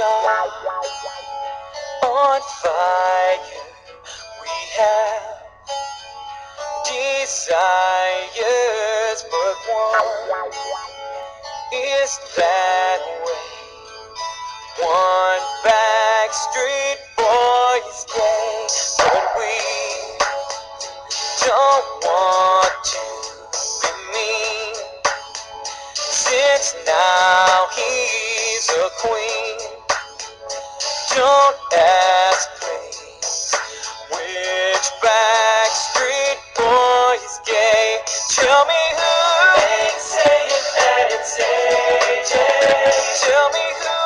are on fire. We have desires, but one is that way. One backstreet boys gang, but we don't want to be mean. Since now he's a queen, Tell me who ain't saying that it's AJ. Tell me who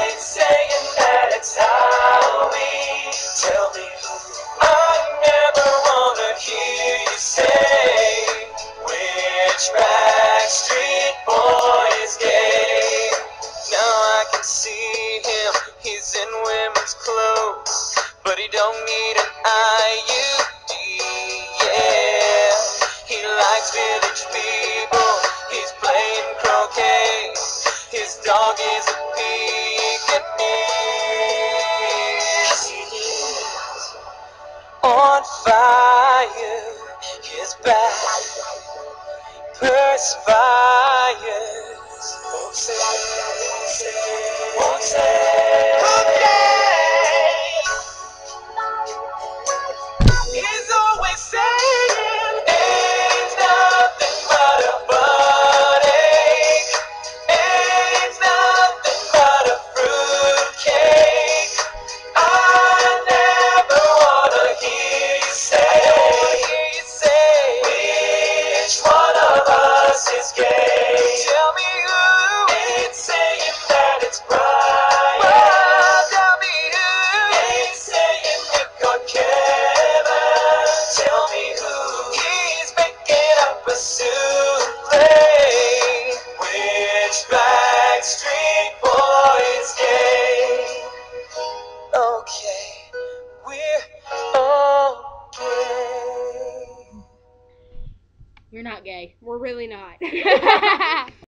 ain't saying that it's Howie. Tell me who I never wanna hear you say which backstreet boy is gay. Now I can see him, he's in women's clothes, but he don't need an IUD. Likes village people, he's playing croquet. His dog is a Pekingese. On fire, his back perspires. Won't say, won't say, won't say, Which backstreet boy is gay? Okay, we're okay. You're not gay. We're really not.